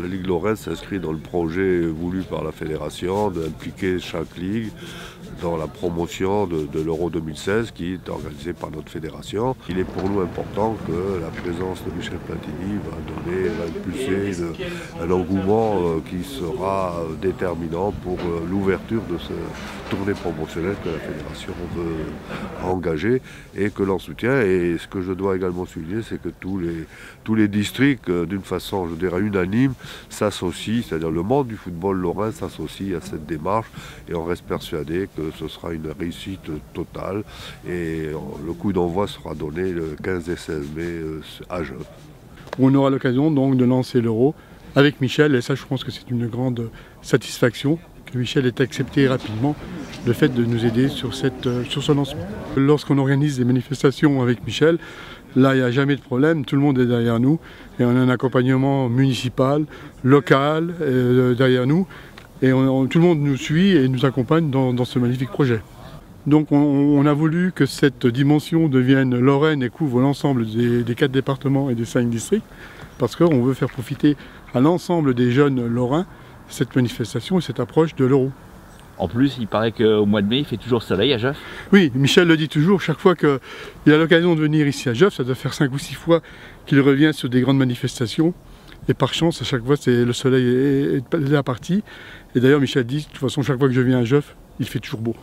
La Ligue Lorraine s'inscrit dans le projet voulu par la fédération d'impliquer chaque ligue dans la promotion de, l'Euro 2016 qui est organisé par notre fédération. Il est pour nous important que la présence de Michel Platini va donner, va impulser un engouement euh, qui sera déterminant pour euh, l'ouverture de ce tournée promotionnelle que la fédération veut engager et que l'on soutient. Et ce que je dois également souligner, c'est que tous les, tous les districts, euh, d'une façon, je dirais, unanime, s'associent, c'est-à-dire le monde du football lorrain s'associe à cette démarche et on reste persuadé que ce sera une réussite totale. Et le coup d'envoi sera donné le 15 et 16 mai euh, à Jeux. On aura l'occasion donc de lancer l'euro avec Michel. Et ça je pense que c'est une grande satisfaction que Michel ait accepté rapidement le fait de nous aider sur, cette, euh, sur ce lancement. Lorsqu'on organise des manifestations avec Michel, là il n'y a jamais de problème, tout le monde est derrière nous. Et on a un accompagnement municipal, local euh, derrière nous et tout le monde nous suit et nous accompagne dans, ce magnifique projet. Donc on, a voulu que cette dimension devienne Lorraine et couvre l'ensemble des, quatre départements et des cinq districts, parce qu'on veut faire profiter à l'ensemble des jeunes lorrains cette manifestation et cette approche de l'euro. En plus, il paraît qu'au mois de mai, il fait toujours soleil à Jeff. Oui, Michel le dit toujours, chaque fois qu'il a l'occasion de venir ici à Jeff, ça doit faire cinq ou six fois qu'il revient sur des grandes manifestations. Et par chance, à chaque fois, c'est le soleil est, la partie. Et d'ailleurs, Michel dit, de toute façon, chaque fois que je viens à Jeuf, il fait toujours beau.